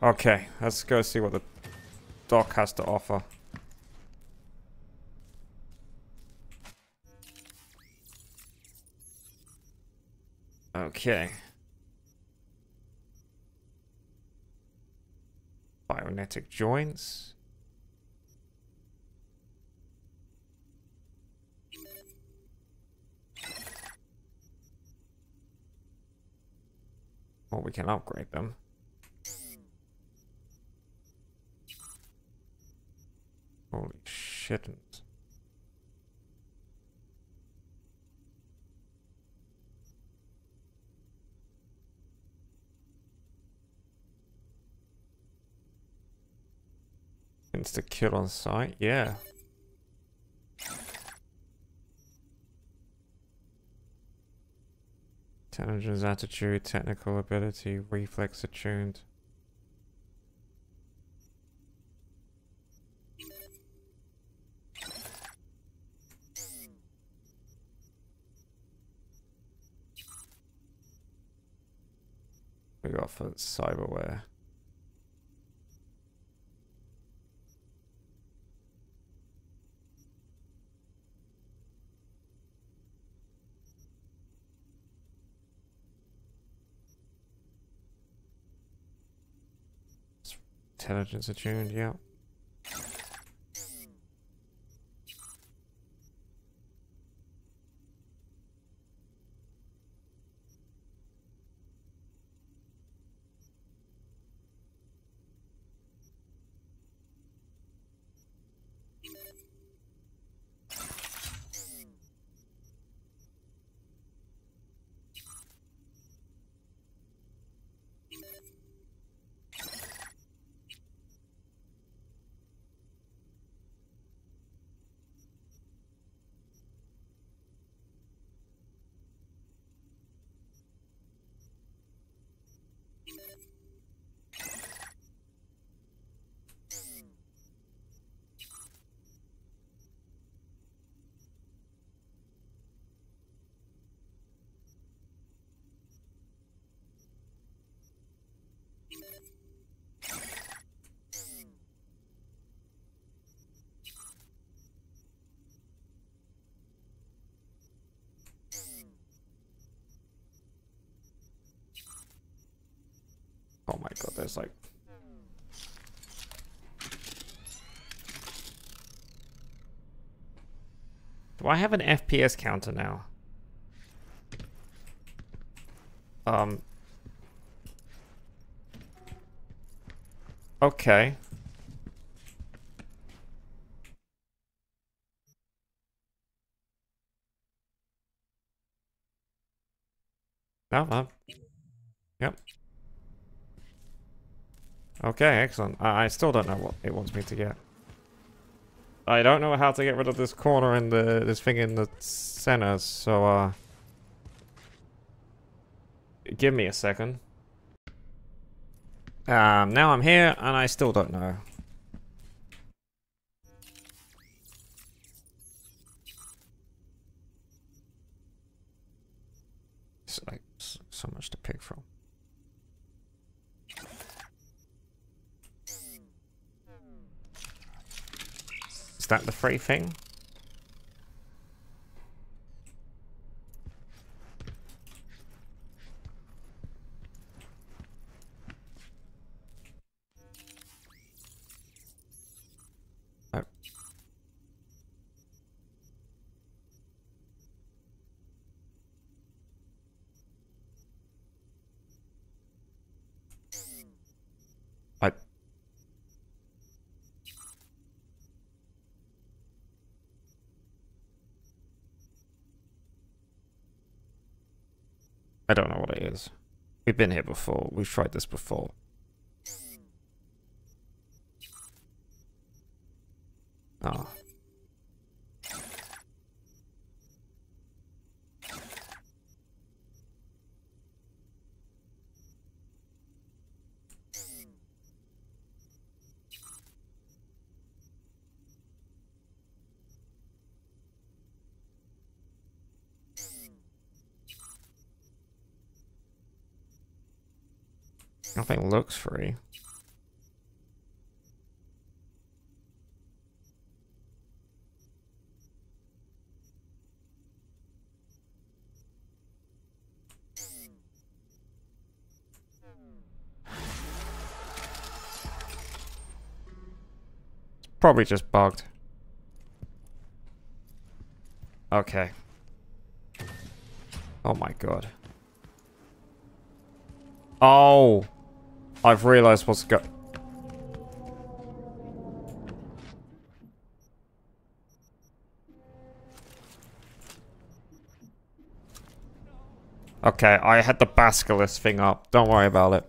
Okay, let's go see what the dock has to offer. Okay. Bionetic joints. Well, we can upgrade them. Holy shit. Insta kill on sight, yeah. Intelligence, attitude, technical ability, reflex attuned. We got for cyberware. Intelligence attuned, yeah. Oh my god, there's like... Do I have an FPS counter now? Um... Okay. No, no. Yep. Okay, excellent. I, I still don't know what it wants me to get. I don't know how to get rid of this corner and the this thing in the center, so uh give me a second. Um now I'm here and I still don't know. It's like so much to pick from. Is that the free thing? I don't know what it is. We've been here before. We've tried this before. Oh. Nothing looks free. Probably just bugged. Okay. Oh my god. Oh! I've realized what's go- Okay, I had the Basilisk thing up. Don't worry about it.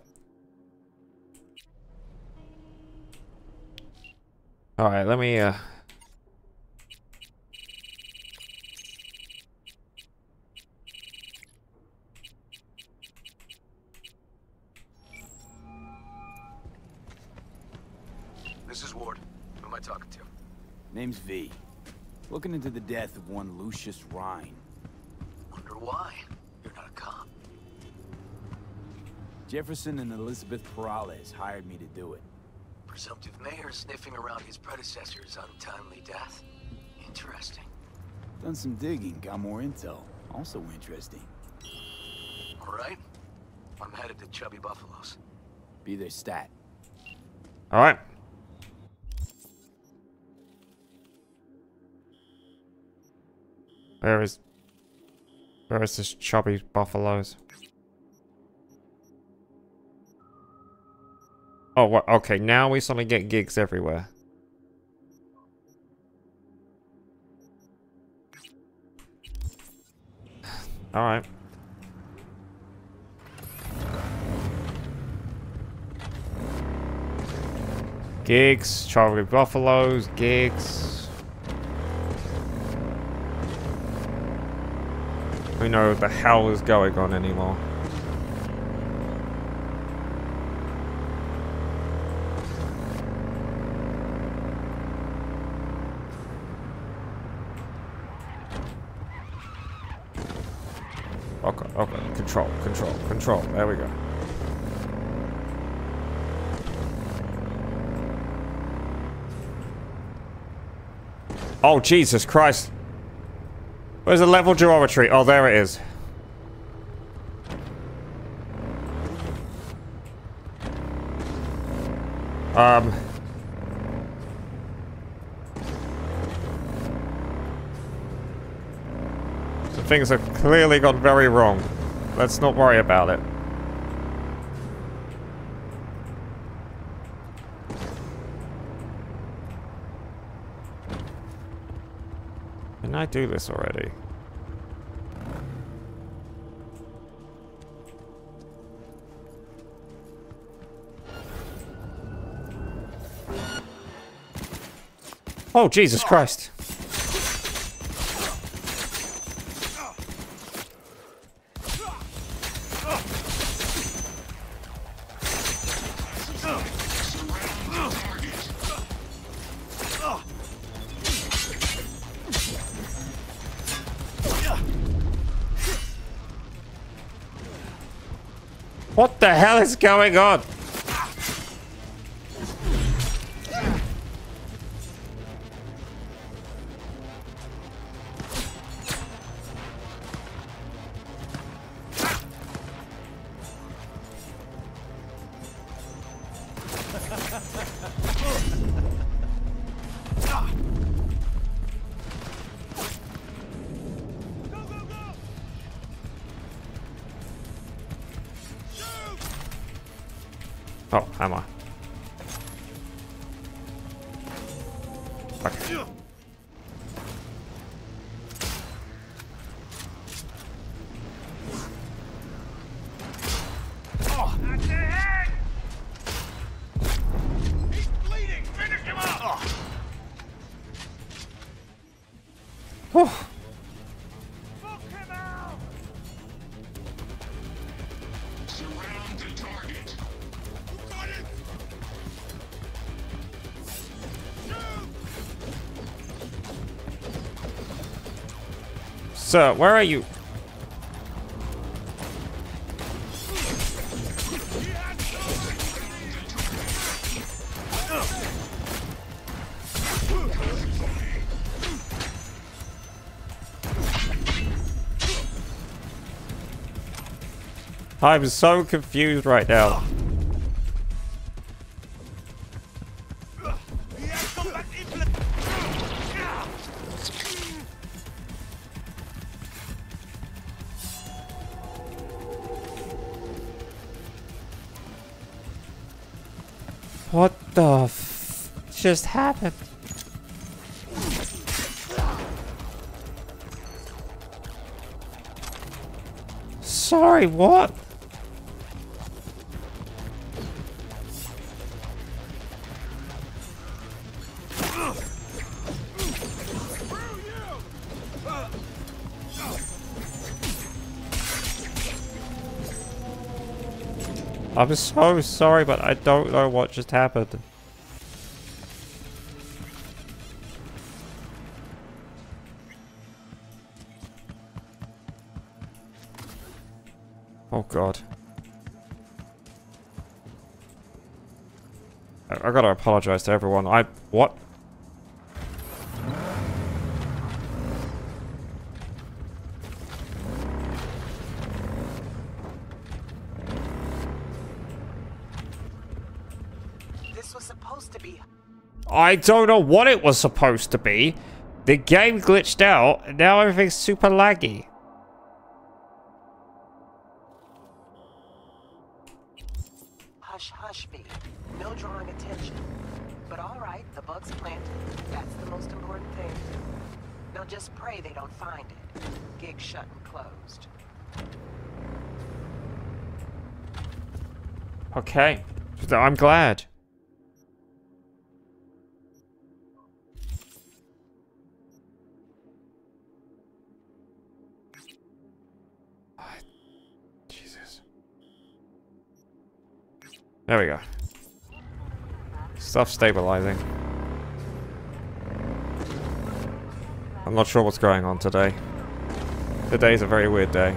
Alright, let me, uh... Name's V. Looking into the death of one Lucius Rhine. Wonder why. You're not a cop. Jefferson and Elizabeth Peralez hired me to do it. Presumptive mayor sniffing around his predecessor's untimely death. Interesting. Done some digging, got more intel. Also interesting. All right. I'm headed to Chubby Buffaloes. Be their stat. Alright. Where is... Where is this chubby buffaloes? Oh, what? Okay, now we suddenly get gigs everywhere. Alright. Gigs, Charlie Buffaloes, gigs. We know what the hell is going on anymore. Okay, okay, control, control, control. There we go. Oh, Jesus Christ. Where's the level geometry? Oh, there it is. Um. Things have clearly gone very wrong. Let's not worry about it. I do this already? Oh, Jesus Christ. Going on? Sir, where are you? I'm so confused right now. Just happened? Sorry, what? I'm so sorry, but I don't know what just happened. Oh god. I, I gotta apologize to everyone. I... What? This was supposed to be. I don't know what it was supposed to be. The game glitched out, and now everything's super laggy. Just pray they don't find it. Gig shut and closed. Okay. I'm glad. Jesus. There we go. Stuff stabilizing. I'm not sure what's going on today. Today's a very weird day.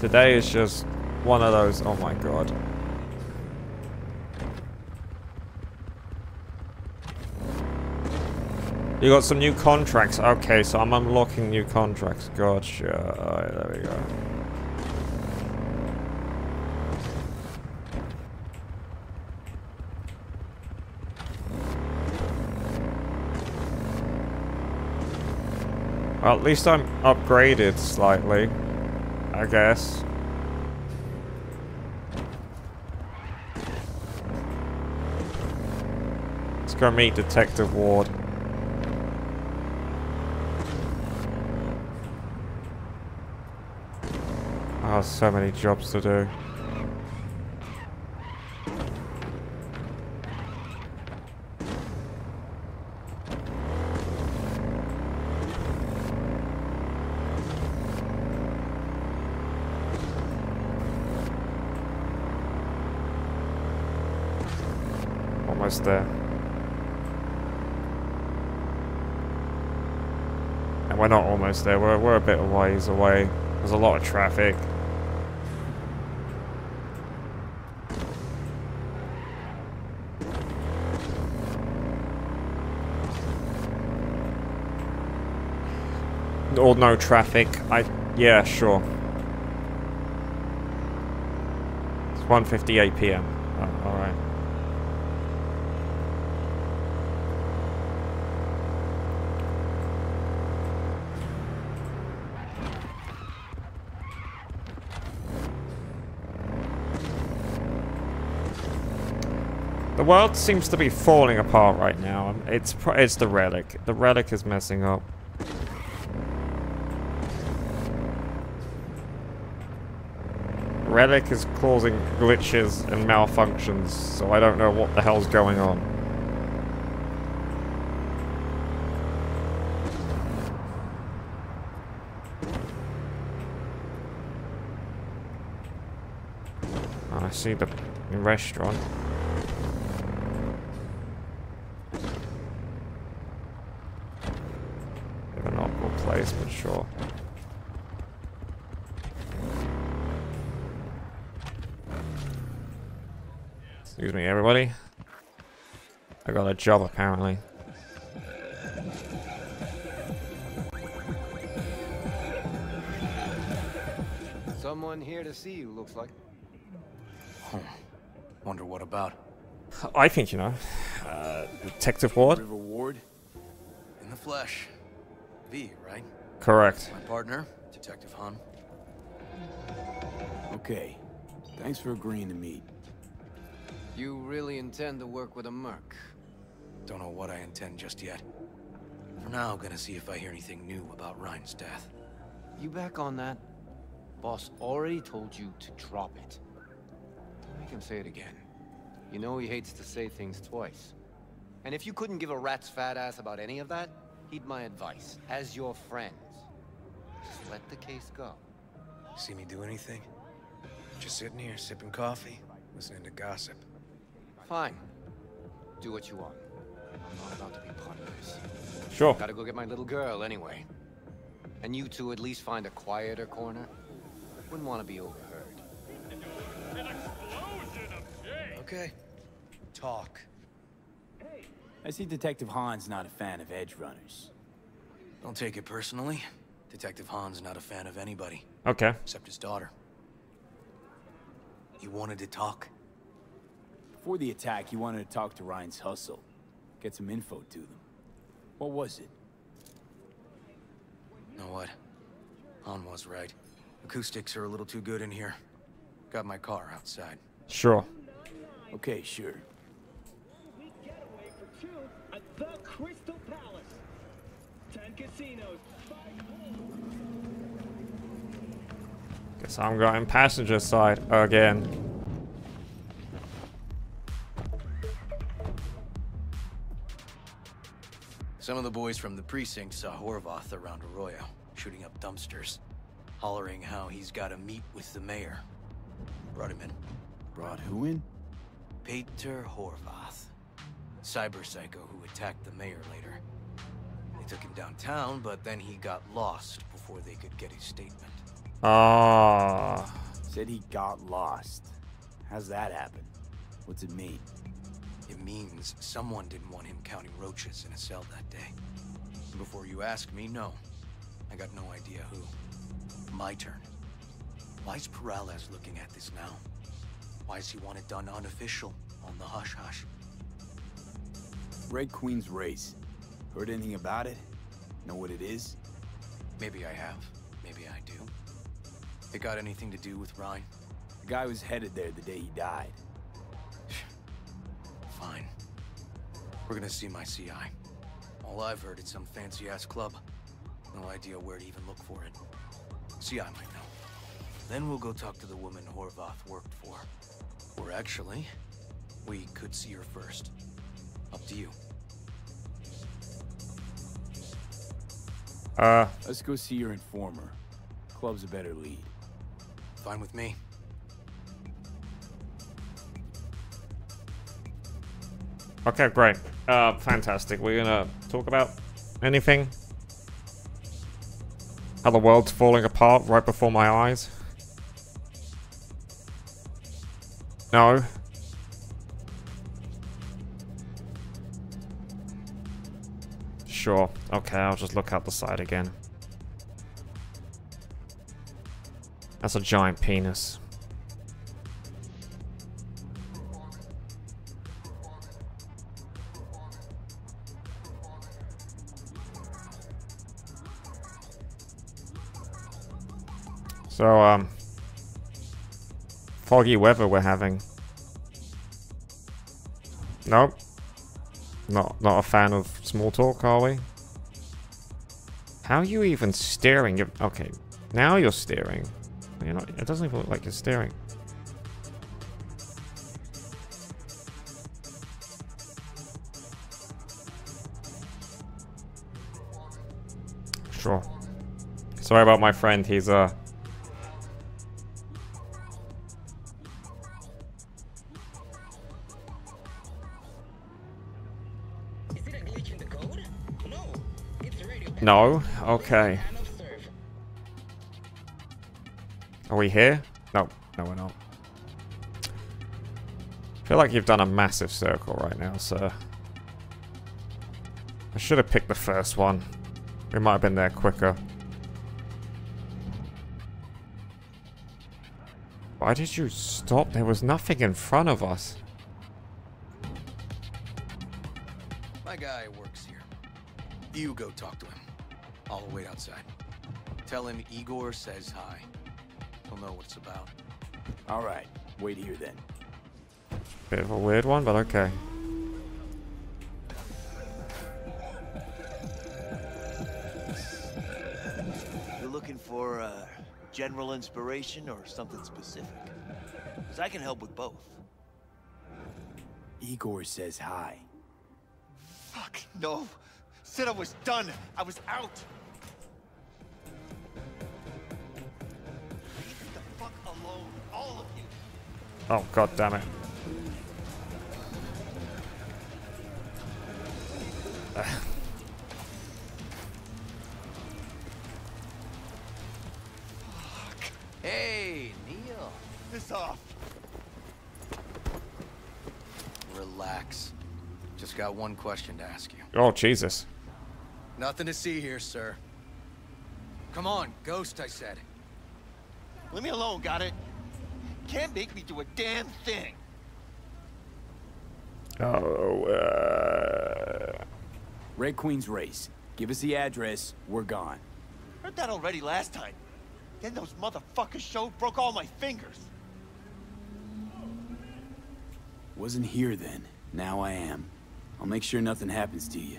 Today is just one of those. Oh my god. You got some new contracts. Okay, so I'm unlocking new contracts. Gotcha. Alright, there we go. Well, at least I'm upgraded slightly. I guess. Let's go meet Detective Ward. Oh, so many jobs to do. Almost there. And there. We're, we're a bit of ways away. There's a lot of traffic. Or no traffic. I yeah, sure. It's 1:58 p.m. Oh, all right. World seems to be falling apart right now. It's it's the relic. The relic is messing up. Relic is causing glitches and malfunctions, so I don't know what the hell's going on. I see the restaurant. Bit of an awkward place, but sure. Excuse me, everybody. I got a job, apparently. Someone here to see you, looks like. Wonder what about? I think you know. Uh, Detective Ward? River Ward? In the flesh. V, right? Correct. My partner, Detective Han. Okay. Thanks for agreeing to meet. You really intend to work with a merc? Don't know what I intend just yet. For now, I'm gonna see if I hear anything new about Rhine's death. You back on that? Boss already told you to drop it. Don't Make him say it again. You know he hates to say things twice. And if you couldn't give a rat's fat ass about any of that, heed my advice, as your friends. Just let the case go. See me do anything? Just sitting here, sipping coffee, listening to gossip. Fine. Do what you want. I'm not about to be part of this. Sure. Gotta go get my little girl anyway. And you two at least find a quieter corner. Wouldn't want to be overheard. Okay. Talk. Hey. I see Detective Han's not a fan of edge runners. Don't take it personally. Detective Han's not a fan of anybody, Okay. except his daughter. You wanted to talk? Before the attack, he wanted to talk to Rhine's hustle. Get some info to them. What was it? Know what? Han was right. Acoustics are a little too good in here. Got my car outside. Sure. Okay, sure. Getaway for two at the Crystal Palace. Ten casinos, five Guess I'm going passenger side again. Some of the boys from the precinct saw Horvath around Arroyo, shooting up dumpsters, hollering how he's got to meet with the mayor. Brought him in. Brought who in? Peter Horvath. Cyber psycho who attacked the mayor later. They took him downtown, but then he got lost before they could get his statement. Ah. Said he got lost. How's that happen? What's it mean? Means someone didn't want him counting roaches in a cell that day. Before you ask me, no. I got no idea who. My turn. Why is Peralez looking at this now? Why does he want it done unofficial, on the hush-hush? Red Queen's race. Heard anything about it? Know what it is? Maybe I have. Maybe I do. It got anything to do with Rhine? The guy was headed there the day he died. We're gonna see my CI. All I've heard is some fancy-ass club. No idea where to even look for it. CI might know. Then we'll go talk to the woman Horvath worked for. Or actually, we could see her first. Up to you. Uh, Let's go see your informer. Club's a better lead. Fine with me. Okay, great. Uh, fantastic. We're gonna talk about anything? How the world's falling apart right before my eyes? No. Sure. Okay, I'll just look out the side again. That's a giant penis. So, um... Foggy weather we're having. Nope. Not, not a fan of small talk, are we? How are you even staring? You're, okay, now you're staring. You're not, it doesn't even look like you're staring. Sure. Sorry about my friend, he's uh No? Okay. Are we here? No, no we're not. I feel like you've done a massive circle right now, sir. I should have picked the first one. We might have been there quicker. Why did you stop? There was nothing in front of us. My guy works here. You go talk to him. I'll wait outside. Tell him Igor says hi. He'll know what it's about. All right, wait here then. Bit of a weird one, but okay. You're looking for uh, general inspiration or something specific? Because I can help with both. Igor says hi. Fuck, no. Said I was done. I was out. Oh god damn it. Hey, Neil. This off. Relax. Just got one question to ask you. Oh Jesus. Nothing to see here, sir. Come on, Ghost, I said. Leave me alone, got it? Can't make me do a damn thing. Oh uh Red Queen's race. Give us the address. We're gone. Heard that already last time. Then those motherfuckers showed, broke all my fingers. Wasn't here then. Now I am. I'll make sure nothing happens to you.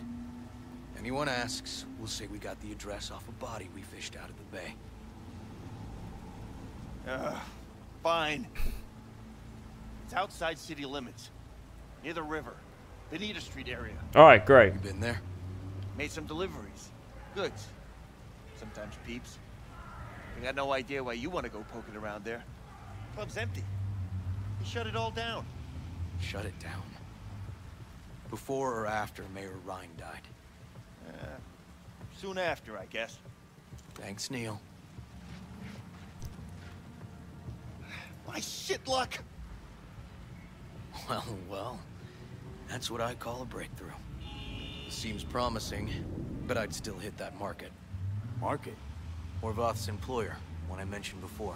Anyone asks, we'll say we got the address off a body we fished out of the bay. Ugh, fine. It's outside city limits. Near the river. Benita Street area. Alright, great. You been there? Made some deliveries. Goods. Sometimes peeps. I got no idea why you want to go poking around there. Club's empty. He shut it all down. Shut it down. Before or after Mayor Rhine died. Uh, soon after, I guess. Thanks, Neil. My shit luck! Well, well. That's what I call a breakthrough. Seems promising, but I'd still hit that market. Market. Horvath's employer, one I mentioned before.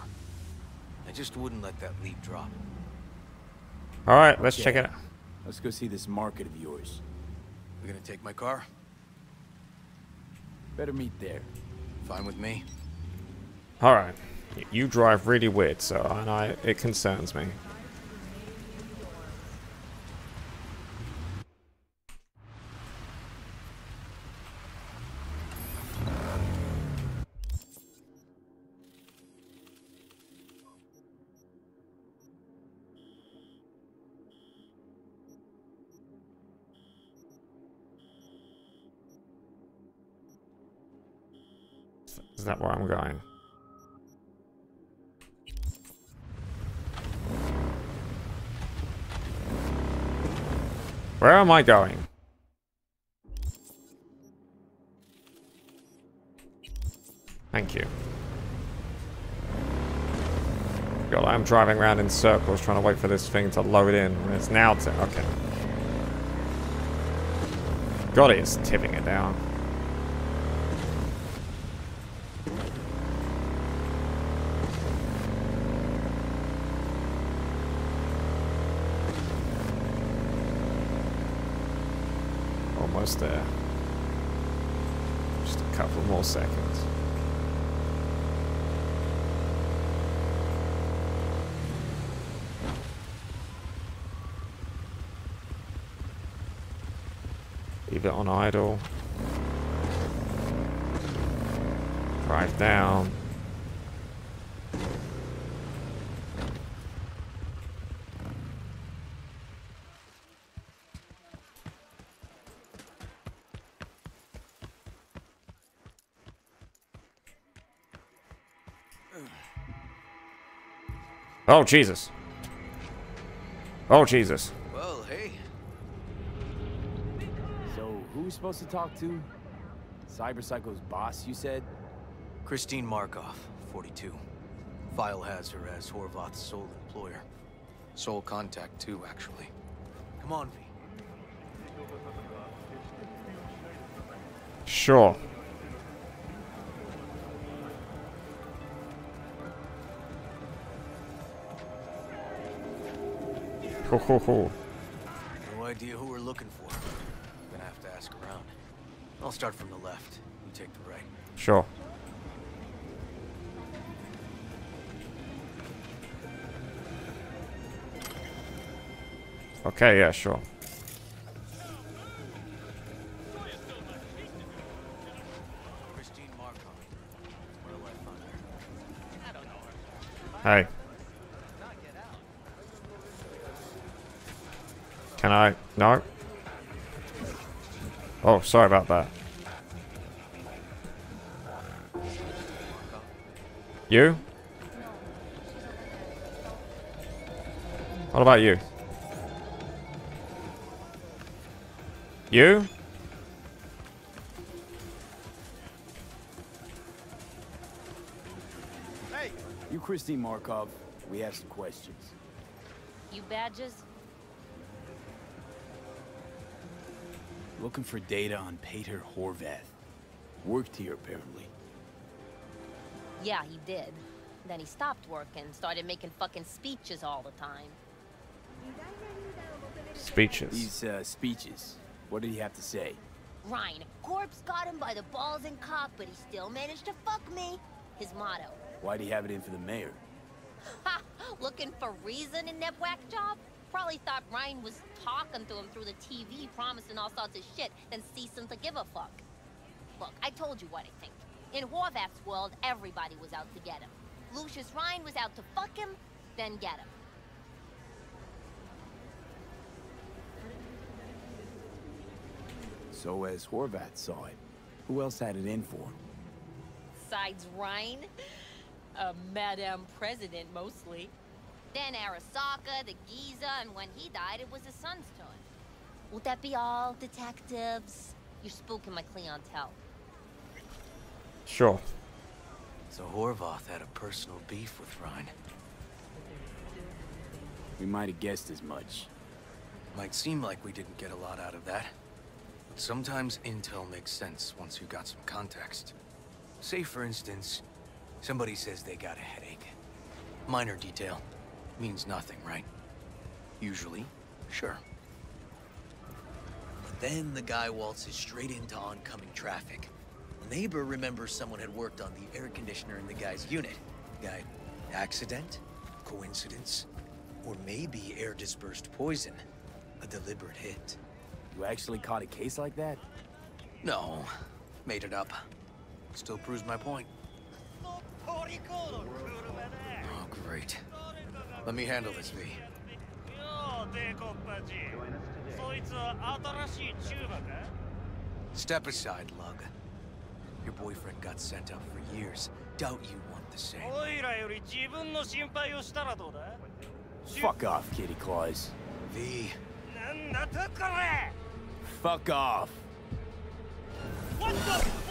I just wouldn't let that lead drop. Alright, let's check it out. Let's go see this market of yours. You gonna take my car? Better meet there. Fine with me. Alright. You drive really weird, so and I it concerns me. Is that where I'm going? Where am I going? Thank you. God, I'm driving around in circles trying to wait for this thing to load in. It's now to okay. God, it's tipping it down. There. Uh, just a couple more seconds. Leave it on idle. Drive down. Oh, Jesus. Oh, Jesus. Well, hey. So, who we supposed to talk to? Cyber Psycho's boss, you said? Christine Markov, 42. File has her as Horvath's sole employer. Sole contact, too, actually. Come on, V. Sure. Ho ho ho. No idea who we're looking for. I'm gonna have to ask around. I'll start from the left. You take the right. Sure. Okay, yeah, sure. Hi. Can I? No? Oh, sorry about that. You? What about you? You? Hey! You, Christine Markov, we have some questions. You badges? Looking for data on Peter Horvath. Worked here, apparently. Yeah, he did. Then he stopped working, started making fucking speeches all the time. Speeches. These, uh, speeches. What did he have to say? Rhine, Corpse got him by the balls and cock, but he still managed to fuck me. His motto. Why'd he have it in for the mayor? Ha! Looking for reason in that whack job? Probably thought Rhine was talking to him through the TV, promising all sorts of shit, then ceasing to give a fuck. Look, I told you what I think. In Horvath's world, everybody was out to get him. Lucius Rhine was out to fuck him, then get him. So as Horvath saw it, who else had it in for him? Besides Rhine, a Madame President mostly. Then Arasaka, the Giza, and when he died, it was his son's turn. Would that be all, detectives? You're spooking my clientele. Sure. So Horvath had a personal beef with Rhine. We might have guessed as much. Might seem like we didn't get a lot out of that. But sometimes intel makes sense once you got some context. Say, for instance, somebody says they got a headache. Minor detail. Means nothing, right? Usually, sure. But then the guy waltzes straight into oncoming traffic. A neighbor remembers someone had worked on the air conditioner in the guy's unit. Guy, accident? Coincidence? Or maybe air dispersed poison. A deliberate hit. You actually caught a case like that? No, made it up. Still proves my point. Oh, great. Let me handle this, V. よう帝国パチそいつは新しいチューバか Step aside, Lug. Your boyfriend got sent up for years. Doubt you want the same. おいらより自分の心配をしたらどうだ Fuck off, Kitty Claus. V. なんだとこれ Fuck off. What the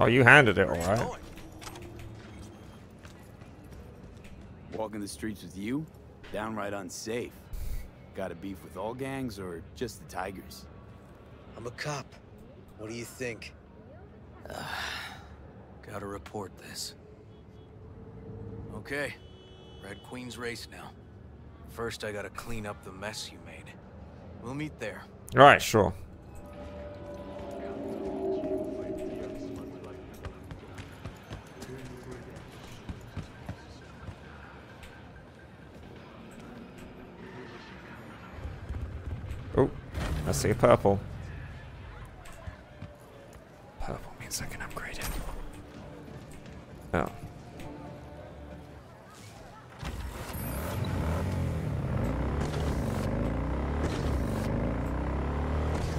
Oh, you handled it alright. Walking the streets with you? Downright unsafe. Got a beef with all gangs or just the Tigers? I'm a cop. What do you think? Gotta report this. Okay. Red Queen's race now. First, I gotta clean up the mess you made. We'll meet there. Alright, sure. Oh, I see a purple. Purple means I can upgrade it. Oh.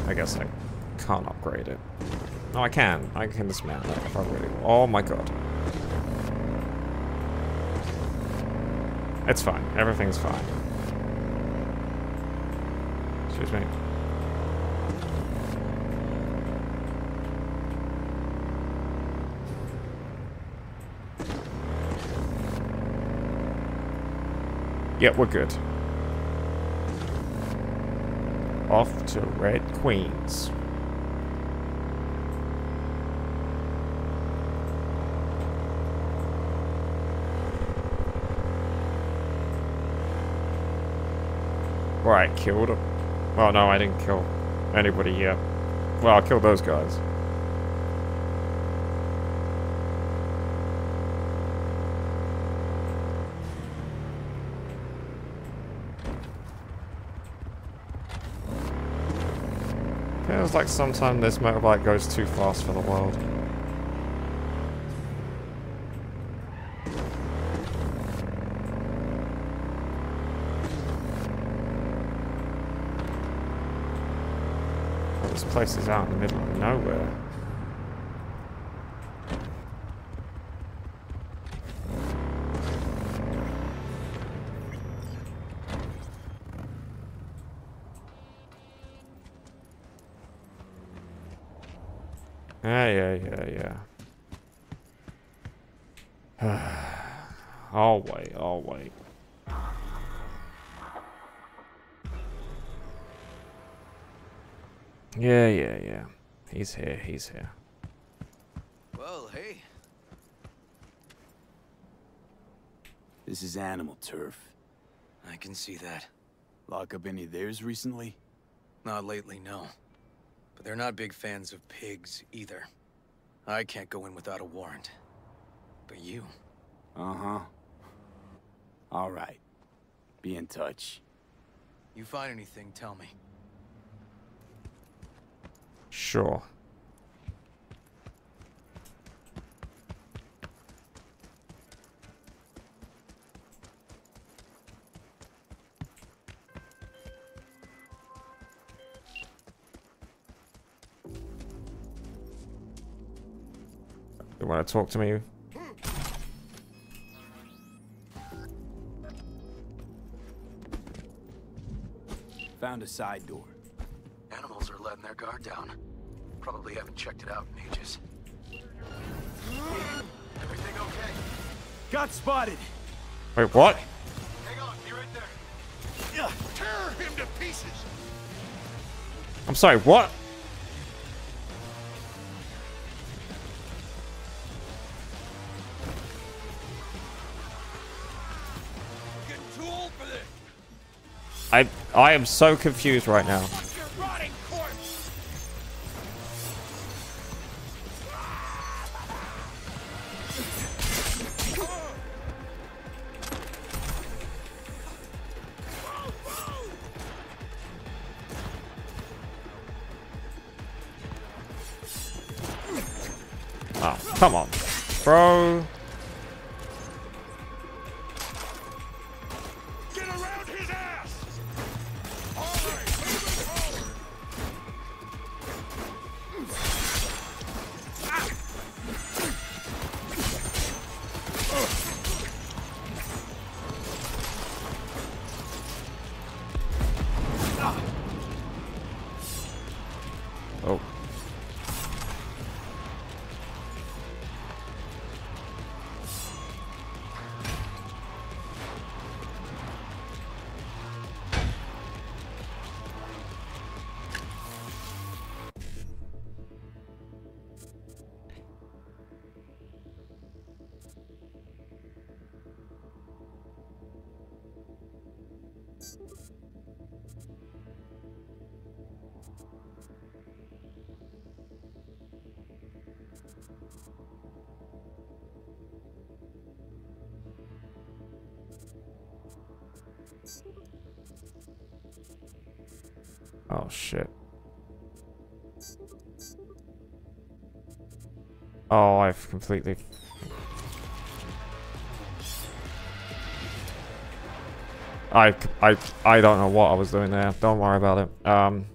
I guess I can't upgrade it. No, I can. I can dismantle it if I really Oh my god. It's fine. Everything's fine is, mate. Yeah, we're good. Off to Red Queens. Right, killed him. Oh no, I didn't kill anybody yet. Well, I killed those guys. Feels like sometimes this motorbike goes too fast for the world. This place is out in the middle of nowhere. Yeah, yeah, yeah, yeah. I'll wait, I'll wait. Yeah, yeah, yeah. He's here, he's here. Well, hey. This is animal turf. I can see that. Lock up any of theirs recently? Not lately, no. But they're not big fans of pigs, either. I can't go in without a warrant. But you... Uh-huh. All right. Be in touch. You find anything, tell me. Sure. You want to talk to me? Found a side door. Animals are letting their guard down. Probably haven't checked it out in ages. Everything okay? Got spotted! Wait, what? Hang on, be right there. Yeah. Tear him to pieces! I'm sorry, what? Getting too for this! I I am so confused right now. Oh shit. Oh, I've completely I, I, I don't know what I was doing there. Don't worry about it. Um,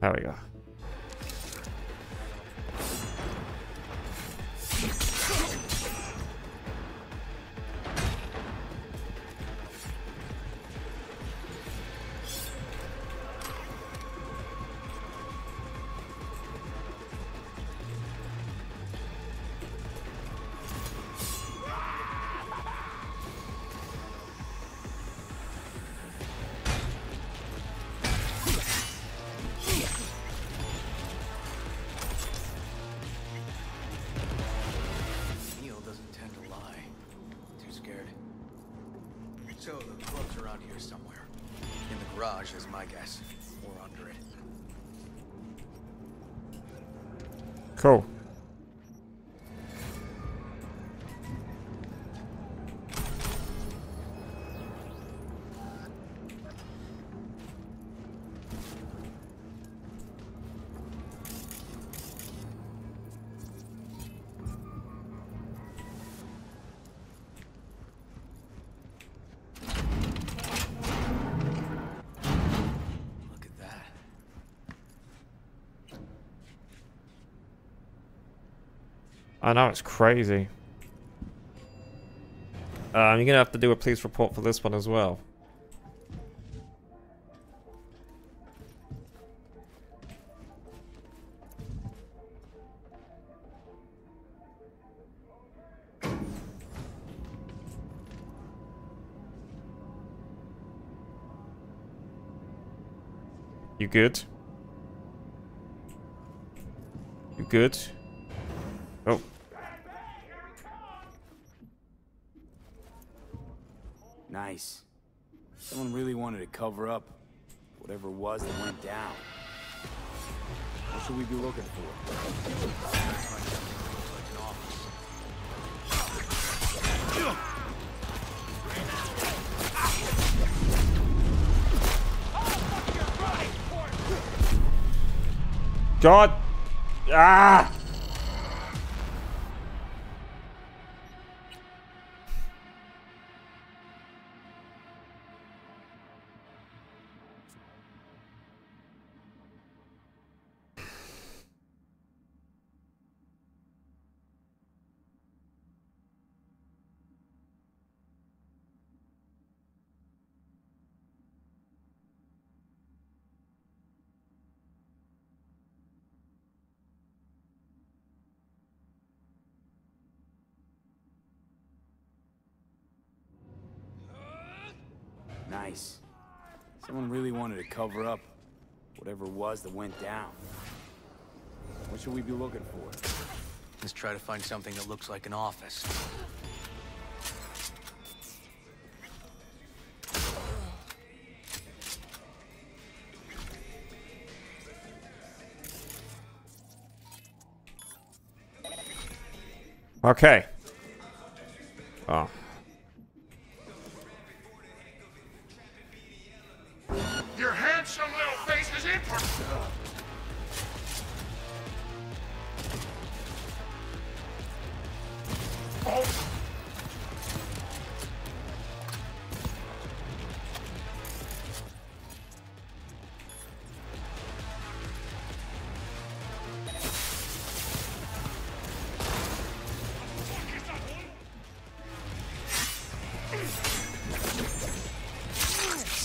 There we go. so those books are around here somewhere. In the garage is my guess. Or under it. Cool. I know it's crazy. Um, you're gonna have to do a police report for this one as well. You good? You good? Oh. Nice. Someone really wanted to cover up whatever it was that went down. What should we be looking for? God! Ah! Someone really wanted to cover up whatever it was that went down. What should we be looking for? Let's try to find something that looks like an office. Okay. Oh.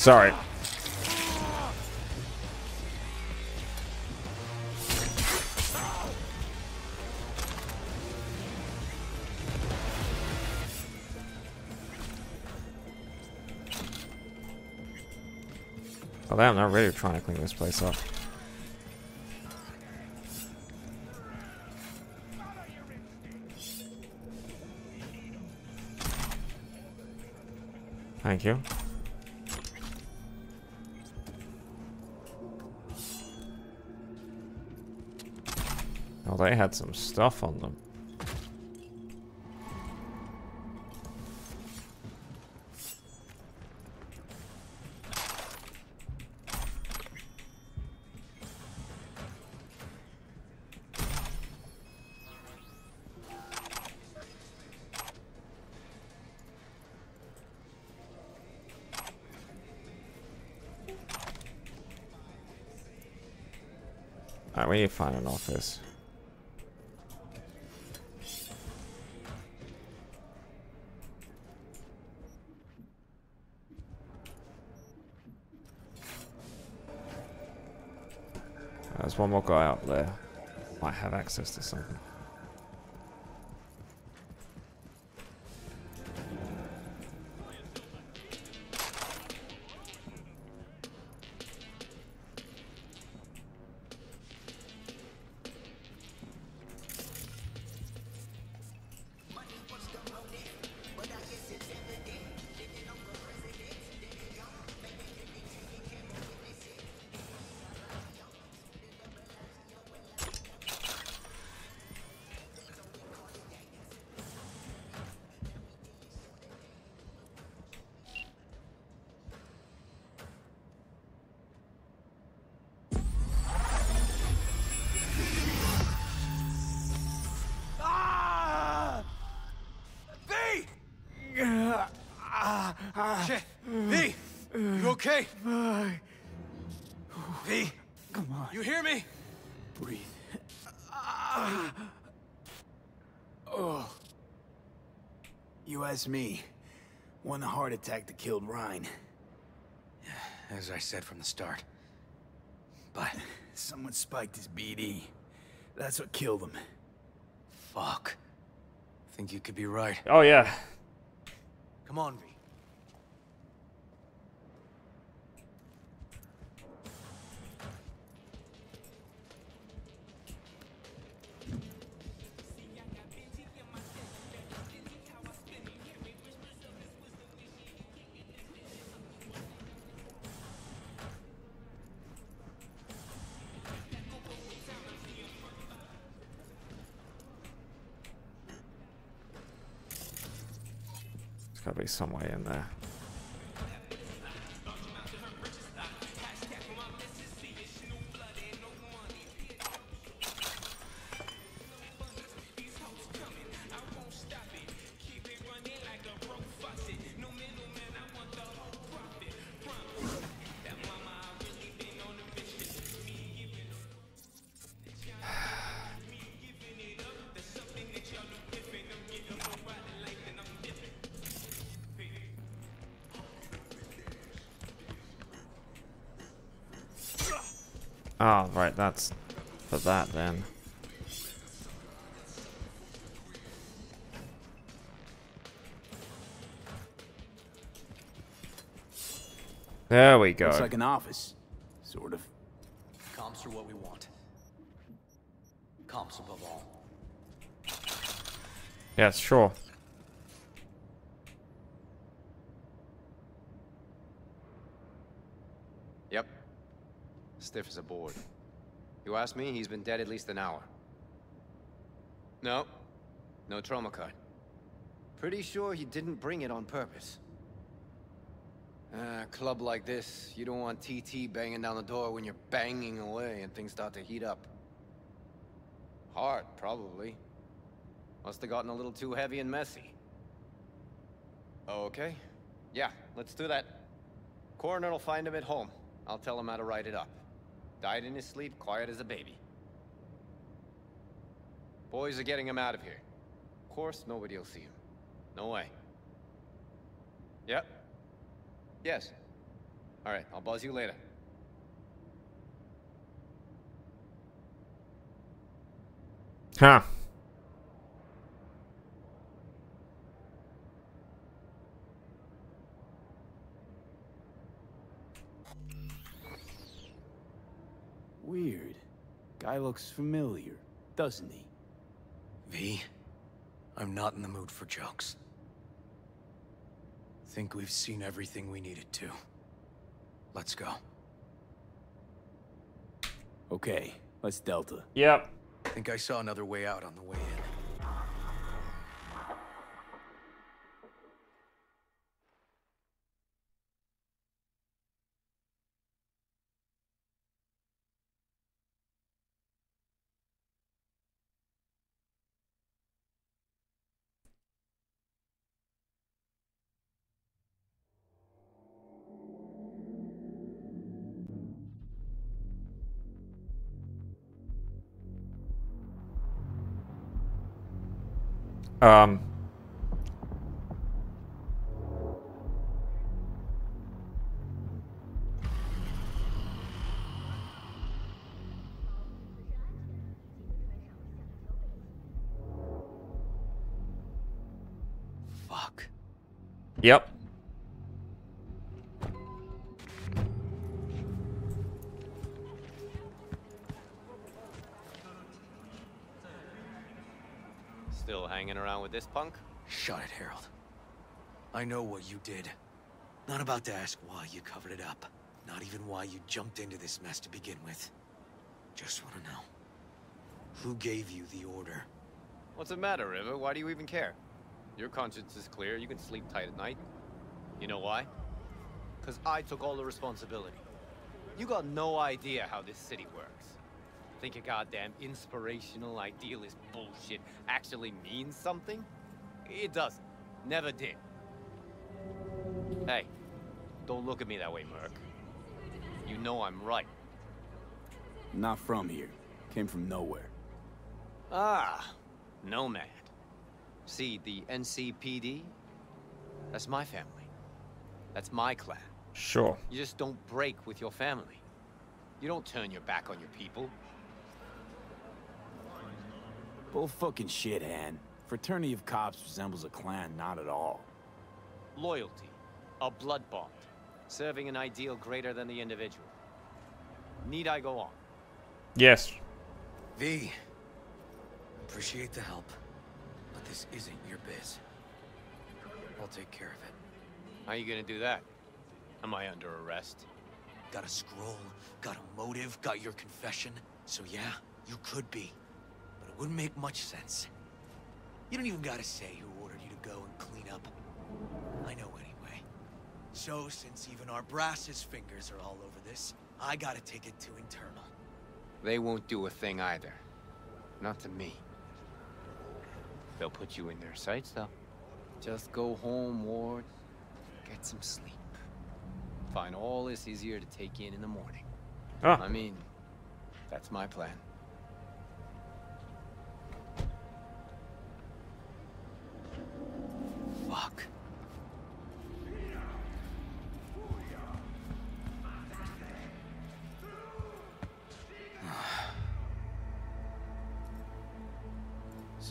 Sorry. Oh, damn, they're really trying to clean this place up. Thank you. They had some stuff on them. Alright, we need to find an office. There's one more guy up there. Might have access to something. You asked me. Won the heart attack that killed Rhine. As I said from the start. But Someone spiked his BD. That's what killed him. fuck. Think you could be right. Oh yeah. Come on, V. gotta be some way in there. Oh, right, that's for that then. There we go. Looks like an office. Sort of. Comps are what we want. Comps above all. Yes, sure. Yep. Stiff as a board. Me, he's been dead at least an hour. No. No trauma card. Pretty sure he didn't bring it on purpose. Uh, club like this, you don't want TT banging down the door when you're banging away and things start to heat up. Hard, probably. Must have gotten a little too heavy and messy. Okay. Yeah, let's do that. Coroner will find him at home. I'll tell him how to write it up. Died in his sleep, quiet as a baby. Boys are getting him out of here. Of course, nobody will see him. No way. Yep. Yes. All right, I'll buzz you later. Huh. Weird. Guy looks familiar, doesn't he? V, I'm not in the mood for jokes. Think we've seen everything we needed to. Let's go. Okay, let's Delta. Yep. Think I saw another way out on the way in. Um. Fuck. Yep. This punk? Shut it, Harold. I know what you did. Not about to ask why you covered it up. Not even why you jumped into this mess to begin with. Just want to know. Who gave you the order? What's the matter, River? Why do you even care? Your conscience is clear. You can sleep tight at night. You know why? Because I took all the responsibility. You got no idea how this city works. Think a goddamn inspirational, idealist bullshit actually means something? It doesn't. Never did. Hey, Don't look at me that way, Merc. You know I'm right. Not from here. Came from nowhere. Ah, Nomad. See, the NCPD? That's my family. That's my clan. Sure. You just don't break with your family. You don't turn your back on your people. Bull fucking shit, Han. Fraternity of Cops resembles a clan, not at all. Loyalty. A blood bond. Serving an ideal greater than the individual. Need I go on? Yes. V. Appreciate the help, but this isn't your biz. I'll take care of it. How you gonna do that? Am I under arrest? Got a scroll, got a motive, got your confession. So yeah, you could be. But it wouldn't make much sense. You don't even gotta say who ordered you to go and clean up. I know anyway. So, since even our brass's fingers are all over this, I gotta take it to internal. They won't do a thing either. Not to me. They'll put you in their sights, though. Just go home, Ward. Get some sleep. Find all this easier to take in in the morning. Ah. I mean, that's my plan.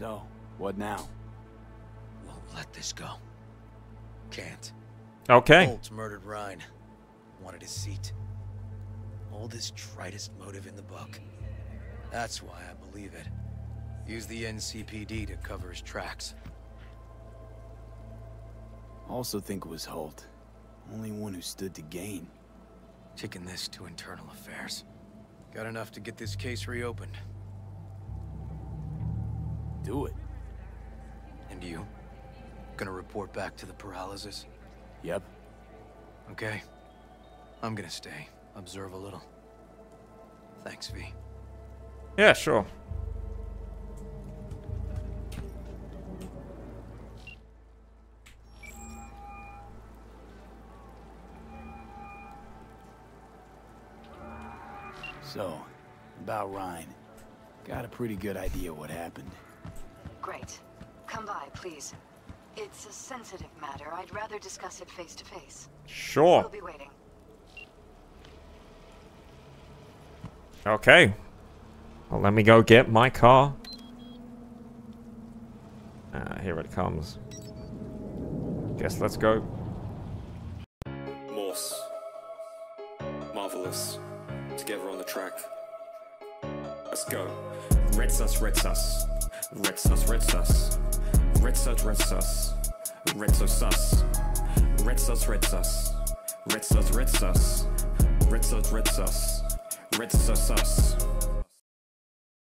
So, what now? Won't let this go. Can't. Okay. Bolt's murdered Rhine. Wanted his seat. Oldest, tritest motive in the book. That's why I believe it. Use the NCPD to cover his tracks. Also think it was Holt. Only one who stood to gain. Kicking this to internal affairs. Got enough to get this case reopened. Do it. And you? Gonna report back to the Peralezes? Yep. Okay. I'm gonna stay. Observe a little. Thanks, V. Yeah, sure. So, about Rhine. Got a pretty good idea what happened. Great. Come by, please. It's a sensitive matter. I'd rather discuss it face to face. Sure. We'll be waiting. Okay. Well, let me go get my car. Ah, here it comes. Guess let's go. Morse. Marvelous. Together on the track. Let's go. Red sus, red sus. Red sus, red sus. Red sus, red sus. Red sus, sus. Red sus, red sus. Red sus, red sus. Red sus, red sus. Red sus, sus.